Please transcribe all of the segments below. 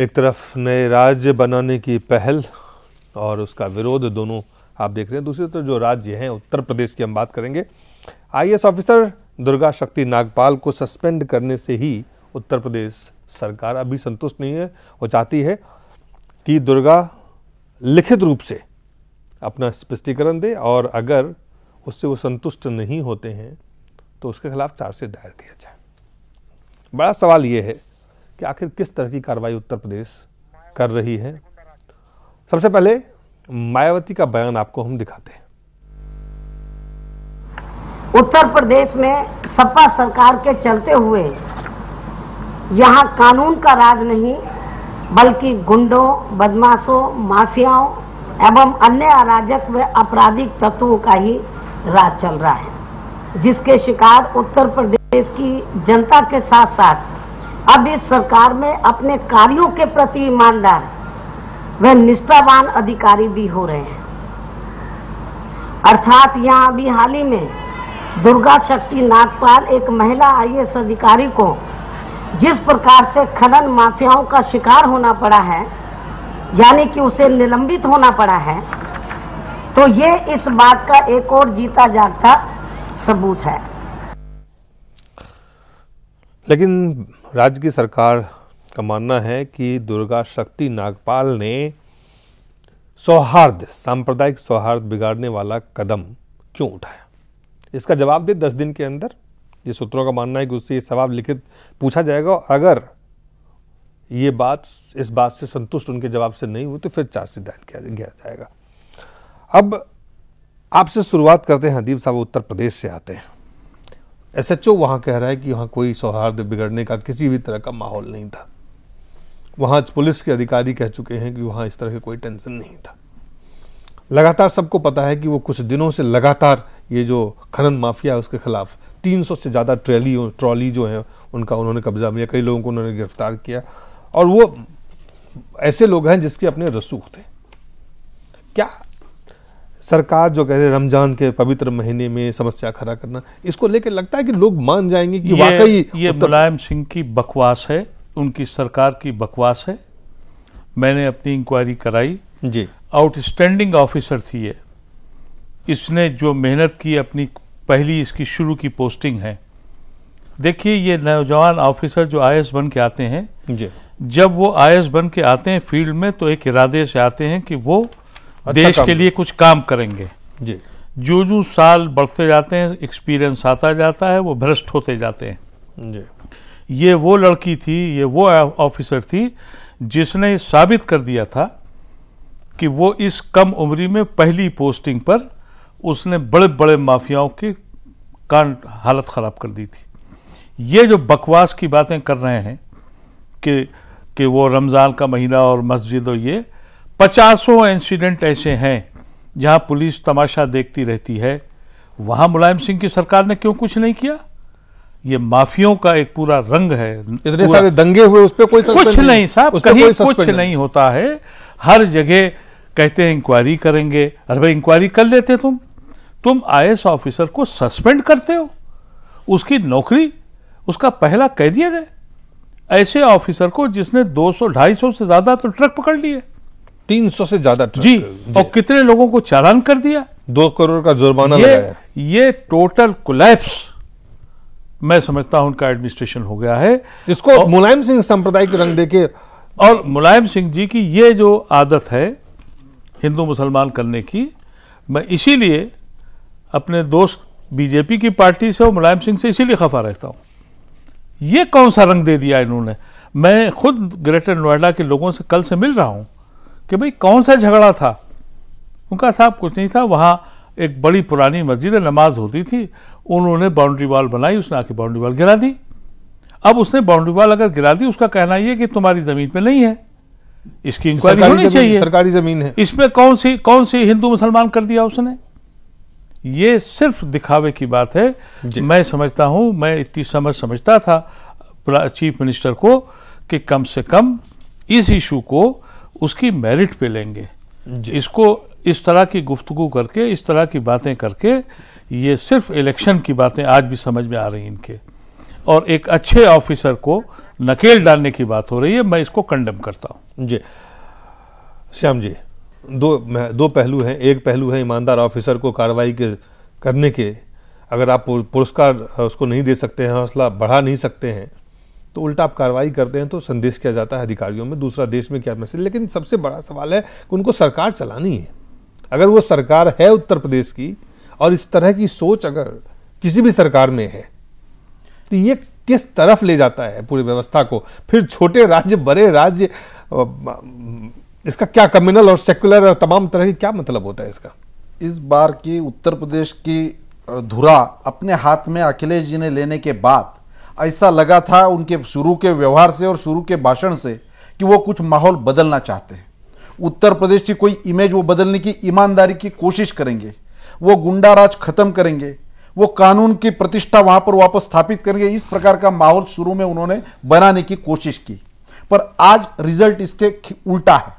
एक तरफ़ नए राज्य बनाने की पहल और उसका विरोध दोनों आप देख रहे हैं। दूसरी तरफ़ जो राज्य हैं, उत्तर प्रदेश की हम बात करेंगे। आईएएस ऑफिसर दुर्गा शक्ति नागपाल को सस्पेंड करने से ही उत्तर प्रदेश सरकार अभी संतुष्ट नहीं है वो चाहती है कि दुर्गा लिखित रूप से अपना स्पष्टीकरण दे और अगर उससे वो संतुष्ट नहीं होते हैं तो उसके खिलाफ चार्जशीट दायर किया जाए। बड़ा सवाल ये है कि आखिर किस तरह की कार्रवाई उत्तर प्रदेश कर रही है। सबसे पहले मायावती का बयान आपको हम दिखाते हैं। उत्तर प्रदेश में सपा सरकार के चलते हुए यहाँ कानून का राज नहीं, बल्कि गुंडों, बदमाशों, माफियाओं एवं अन्य अराजक व आपराधिक तत्वों का ही राज चल रहा है, जिसके शिकार उत्तर प्रदेश की जनता के साथ साथ अब इस सरकार में अपने कार्यों के प्रति ईमानदार व निष्ठावान अधिकारी भी हो रहे हैं। अर्थात यहाँ अभी हाल ही में दुर्गा शक्ति नागपाल एक महिला आईएएस अधिकारी को जिस प्रकार से खनन माफियाओं का शिकार होना पड़ा है, यानी कि उसे निलंबित होना पड़ा है तो ये इस बात का एक और जीता जागता सबूत है। लेकिन राज्य की सरकार का मानना है कि दुर्गा शक्ति नागपाल ने सौहार्द, सांप्रदायिक सौहार्द बिगाड़ने वाला कदम क्यों उठाया? इसका जवाब दे दस दिन के अंदर। ये सूत्रों का मानना है कि उससे ये सवाल लिखित पूछा जाएगा और अगर ये बात, इस बात से संतुष्ट उनके जवाब से नहीं हुई तो फिर चार्जशीट दायर किया गया जाएगा। अब आपसे शुरुआत करते हैं हदीब साहब उत्तर प्रदेश से आते हैं। एसएचओ वहाँ कह रहा है कि वहाँ कोई सौहार्द बिगड़ने का किसी भी तरह का माहौल नहीं था। वहाँ पुलिस के अधिकारी कह चुके हैं कि वहाँ इस तरह का कोई टेंशन नहीं था। लगातार सबको पता है कि वो कुछ दिनों से लगातार ये जो खनन माफिया है उसके खिलाफ 300 से ज़्यादा ट्रैली ट्रॉली जो है, उनका उन्होंने कब्जा लिया, कई लोगों को उन्होंने गिरफ़्तार किया। और वो ऐसे लोग हैं जिसके अपने रसूख थे। क्या सरकार जो कह रहे रमज़ान के पवित्र महीने में समस्या खड़ा करना इसको लेकर लगता है कि लोग मान जाएँगे कि वाकई ये मुलायम सिंह की बकवास है उनकी सरकार की बकवास है। मैंने अपनी इंक्वायरी कराई। जी। आउटस्टैंडिंग ऑफिसर थी ये। इसने जो मेहनत की अपनी पहली इसकी शुरू की पोस्टिंग है। देखिए ये नौजवान ऑफिसर जो आई बन के आते हैं जी। जब वो आई बन के आते हैं फ़ील्ड में तो एक इरादे से आते हैं कि वो अच्छा देश के लिए कुछ काम करेंगे। जी। जो जो साल बढ़ते जाते हैं एक्सपीरियंस आता जाता है वो भ्रष्ट होते जाते हैं। जी। ये वो लड़की थी ये वो ऑफिसर थी जिसने साबित कर दिया था कि वो इस कम उम्री में पहली पोस्टिंग पर उसने बड़े बड़े माफियाओं की कान हालत खराब कर दी थी। ये जो बकवास की बातें कर रहे हैं कि कि वो रमज़ान का महीना और मस्जिद और ये पचासों इंसिडेंट ऐसे हैं जहाँ पुलिस तमाशा देखती रहती है वहाँ मुलायम सिंह की सरकार ने क्यों कुछ नहीं किया? ये माफियों का एक पूरा रंग है इतने सारे दंगे हुए उस पर कोई कुछ नहीं नहीं साहब कहीं कुछ नहीं। होता है। हर जगह कहते हैं इंक्वायरी करेंगे अरे भाई इंक्वायरी कर लेते तुम। तुम आईएएस ऑफिसर को सस्पेंड करते हो। उसकी नौकरी उसका पहला कैरियर है। ऐसे ऑफिसर को जिसने 200 250 से ज़्यादा तो ट्रक पकड़ लिए। तीन सौ से ज़्यादा जी, जी। और कितने लोगों को चालान कर दिया? दो करोड़ का जुर्माना लगाया। ये टोटल कोलैप्स मैं समझता हूँ उनका एडमिनिस्ट्रेशन हो गया है। इसको मुलायम सिंह सांप्रदायिक रंग देके और मुलायम सिंह जी की ये जो आदत है हिंदू मुसलमान करने की मैं इसीलिए अपने दोस्त बीजेपी की पार्टी से और मुलायम सिंह से इसीलिए खफा रहता हूँ। ये कौन सा रंग दे दिया इन्होंने? मैं खुद ग्रेटर नोएडा के लोगों से कल से मिल रहा हूँ। कि भाई कौन सा झगड़ा था? उनका साहब कुछ नहीं था। वहाँ एक बड़ी पुरानी मस्जिद नमाज़ होती थी। उन्होंने बाउंड्री वॉल बनाई उसने आके बाउंड्री वॉल गिरा दी। अब उसने बाउंड्री वॉल अगर गिरा दी उसका कहना यह कि तुम्हारी ज़मीन पे नहीं है। इसकी इंक्वायरी होनी चाहिए। सरकारी ज़मीन है। इसमें कौन सी कौन सी हिंदू मुसलमान कर दिया उसने? ये सिर्फ़ दिखावे की बात है। मैं समझता हूँ मैं इतनी समझ समझता था चीफ मिनिस्टर को कि कम से कम इस इशू को उसकी मेरिट पे लेंगे। इसको इस तरह की गुफ्तगु करके इस तरह की बातें करके ये सिर्फ़ इलेक्शन की बातें आज भी समझ में आ रही इनके। और एक अच्छे ऑफिसर को नकेल डालने की बात हो रही है मैं इसको कंडेम करता हूँ। जी। श्याम जी दो दो पहलू हैं। एक पहलू है ईमानदार ऑफिसर को कार्रवाई के करने के। अगर आप पुरस्कार उसको नहीं दे सकते हैं हौसला बढ़ा नहीं सकते हैं तो उल्टा आप कार्रवाई करते हैं तो संदेश किया जाता है अधिकारियों में, दूसरा देश में क्या मैसेज। लेकिन सबसे बड़ा सवाल है कि उनको सरकार चलानी है। अगर वो सरकार है उत्तर प्रदेश की, और इस तरह की सोच अगर किसी भी सरकार में है तो ये किस तरफ़ ले जाता है पूरी व्यवस्था को? फिर छोटे राज्य, बड़े राज्य इसका क्या कम्युनल और सेकुलर और तमाम तरह की क्या मतलब होता है इसका? इस बार की उत्तर प्रदेश की धुरा अपने हाथ में अखिलेश जी ने लेने के बाद ऐसा लगा था उनके शुरू के व्यवहार से और शुरू के भाषण से कि वो कुछ माहौल बदलना चाहते हैं। उत्तर प्रदेश की कोई इमेज वो बदलने की ईमानदारी की कोशिश करेंगे। वो गुंडा राज खत्म करेंगे। वो कानून की प्रतिष्ठा वहाँ पर वापस स्थापित करेंगे। इस प्रकार का माहौल शुरू में उन्होंने बनाने की कोशिश की। पर आज रिज़ल्ट इसके उल्टा है।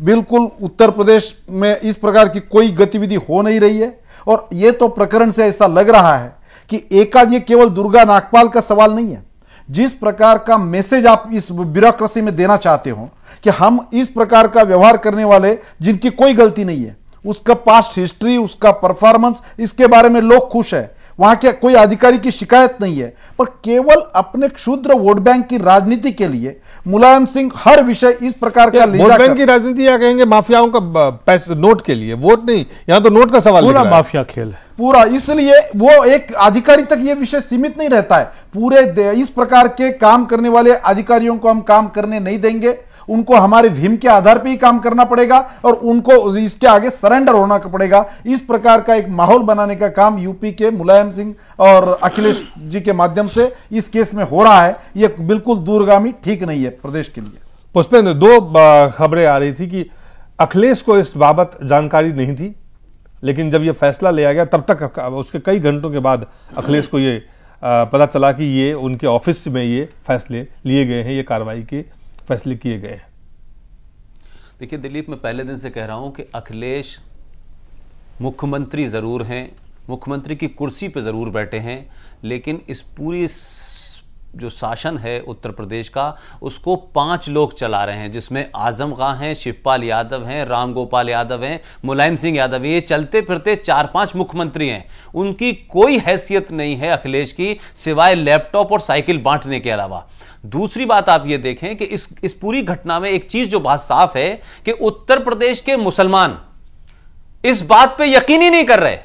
बिल्कुल उत्तर प्रदेश में इस प्रकार की कोई गतिविधि हो नहीं रही है। और ये तो प्रकरण से ऐसा लग रहा है कि एकाद ये केवल दुर्गा नागपाल का सवाल नहीं है। जिस प्रकार का मैसेज आप इस ब्यूरोक्रेसी में देना चाहते हो कि हम इस प्रकार का व्यवहार करने वाले जिनकी कोई गलती नहीं है, उसका पास्ट हिस्ट्री उसका परफॉर्मेंस इसके बारे में लोग खुश है। वहाँ के कोई अधिकारी की शिकायत नहीं है पर केवल अपने क्षुद्र वोट बैंक की राजनीति के लिए मुलायम सिंह हर विषय इस प्रकार का वोट बैंक की राजनीति या कहेंगे माफियाओं का पैसे नोट के लिए वोट नहीं यहाँ तो नोट का सवाल पूरा माफिया खेल है। पूरा इसलिए वो एक अधिकारी तक ये विषय सीमित नहीं रहता है। पूरे इस प्रकार के काम करने वाले अधिकारियों को हम काम करने नहीं देंगे। उनको हमारे भीम के आधार पर ही काम करना पड़ेगा और उनको इसके आगे सरेंडर होना पड़ेगा। इस प्रकार का एक माहौल बनाने का काम यूपी के मुलायम सिंह और अखिलेश जी के माध्यम से इस केस में हो रहा है। यह बिल्कुल दूरगामी ठीक नहीं है प्रदेश के लिए। पुष्पेंद्र, दो खबरें आ रही थी कि अखिलेश को इस बाबत जानकारी नहीं थी, लेकिन जब यह फैसला लिया गया, तब तक उसके कई घंटों के बाद अखिलेश को ये पता चला कि ये उनके ऑफ़िस में ये फैसले लिए गए हैं, ये कार्रवाई के फैसले किए गए हैं। देखिए, दिलीप, मैं पहले दिन से कह रहा हूँ कि अखिलेश मुख्यमंत्री ज़रूर हैं, मुख्यमंत्री की कुर्सी पर ज़रूर बैठे हैं, लेकिन इस पूरी जो शासन है उत्तर प्रदेश का, उसको पाँच लोग चला रहे हैं, जिसमें आज़म खां हैं, शिवपाल यादव हैं, राम गोपाल यादव हैं, मुलायम सिंह यादव ये चलते फिरते चार पाँच मुख्यमंत्री हैं। उनकी कोई हैसियत नहीं है अखिलेश की, सिवाय लैपटॉप और साइकिल बांटने के अलावा। दूसरी बात आप ये देखें कि इस इस पूरी घटना में एक चीज़ जो बात साफ़ है कि उत्तर प्रदेश के मुसलमान इस बात पे यकीन ही नहीं कर रहे।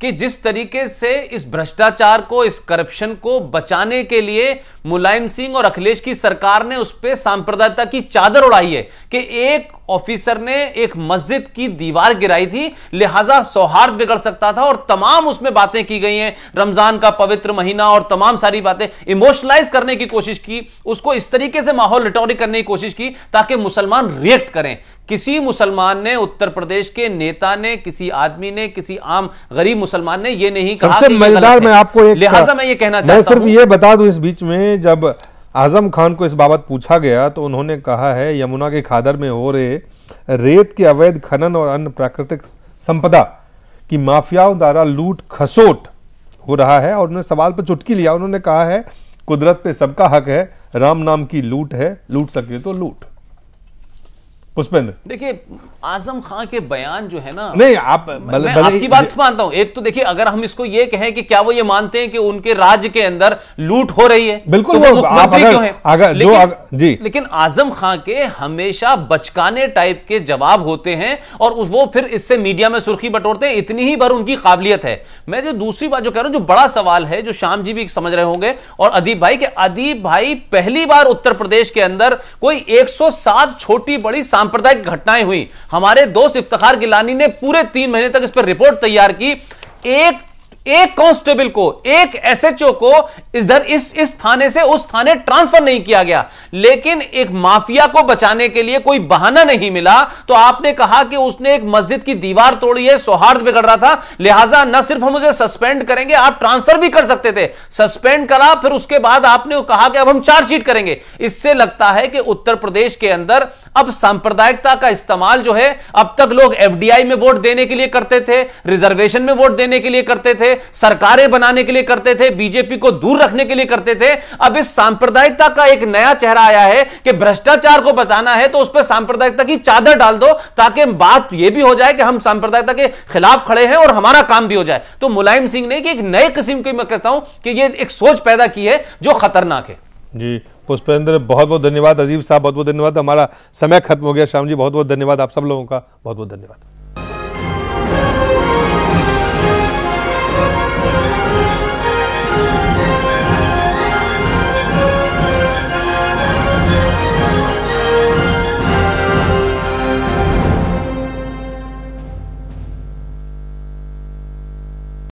कि जिस तरीके से इस भ्रष्टाचार को, इस करप्शन को बचाने के लिए मुलायम सिंह और अखिलेश की सरकार ने उस पर सांप्रदायिकता की चादर उड़ाई है कि एक ऑफिसर ने एक मस्जिद की दीवार गिराई थी लिहाजा सौहार्द बिगड़ सकता था और तमाम उसमें बातें की गई हैं। रमज़ान का पवित्र महीना और तमाम सारी बातें इमोशनलाइज करने की कोशिश की उसको इस तरीके से माहौल रिटोरिक करने की कोशिश की ताकि मुसलमान रिएक्ट करें। किसी मुसलमान ने उत्तर प्रदेश के नेता ने किसी आदमी ने किसी आम गरीब मुसलमान ने यह नहीं कहा सबसे मज़ेदार मैं आपको एक लिहाजा मैं ये कहना चाहता मैं सिर्फ़ ये बता दूँ इस बीच में जब आज़म खान को इस बाबत पूछा गया तो उन्होंने कहा है, यमुना के खादर में हो रहे रेत के अवैध खनन और अन्य प्राकृतिक संपदा की माफियाओं द्वारा लूट खसोट हो रहा है और उन्होंने सवाल पर चुटकी लिया। उन्होंने कहा है, कुदरत पे सबका हक है, राम नाम की लूट है, लूट सके तो लूट। पुष्पेंद्र। देखिए आज़म खान के बयान जो है ना नहीं आप बल, मैं बल, आपकी बात मानता हूँ। एक तो देखिए अगर हम इसको ये कहें कि क्या वो ये मानते हैं कि उनके राज्य के अंदर लूट हो रही है बिल्कुल तो वो आप अगर, क्यों है? अगर लेकिन, जो अगर, जी। लेकिन आज़म खान के हमेशा बचकाने टाइप के जवाब होते हैं और वो फिर इससे मीडिया में सुर्खी बटोरते हैं। इतनी ही बार उनकी काबिलियत है। मैं जो दूसरी बात जो कह रहा हूँ जो बड़ा सवाल है जो श्याम जी भी समझ रहे होंगे और अदीप भाई के अदीप भाई पहली बार उत्तर प्रदेश के अंदर कोई एक सौ सात छोटी बड़ी सांप्रदायिक घटनाएँ हुई। हमारे दोस्त इफ्तार गिलानी ने पूरे तीन महीने तक इस पर रिपोर्ट तैयार की। एक एक कांस्टेबल को, एक एसएचओ को इधर इस इस थाने से उस थाने ट्रांसफ़र नहीं किया गया। लेकिन एक माफिया को बचाने के लिए कोई बहाना नहीं मिला तो आपने कहा कि उसने एक मस्जिद की दीवार तोड़ी है, सौहार्द बिगड़ रहा था। लिहाजा न सिर्फ़ हम उसे सस्पेंड करेंगे, आप ट्रांसफ़र भी कर सकते थे। सस्पेंड करा, फिर उसके बाद आपने कहा कि अब हम चार्जशीट करेंगे। इससे लगता है कि उत्तर प्रदेश के अंदर अब सांप्रदायिकता का इस्तेमाल जो है, अब तक लोग एफडीआई में वोट देने के लिए करते थे, रिजर्वेशन में वोट देने के लिए करते थे सरकारें बनाने के लिए करते थे, बीजेपी को दूर रखने के लिए करते थे। अब इस सांप्रदायिकता का एक नया चेहरा आया है कि भ्रष्टाचार को बचाना है तो उस पर सांप्रदायिकता की चादर डाल दो, ताकि बात यह भी हो जाए कि हम सांप्रदायिकता के खिलाफ खड़े हैं और हमारा काम भी हो जाए। तो मुलायम सिंह ने कि एक नए किस्म की, मैं कहता हूँ कि यह एक सोच पैदा की है जो खतरनाक है। जी, पुष्पेंद्र, बहुत बहुत धन्यवाद। अजीब साहब, बहुत बहुत धन्यवाद। हमारा समय खत्म हो गया। श्याम जी, बहुत बहुत धन्यवाद आप सब लोगों का। बहुत बहुत धन्यवाद।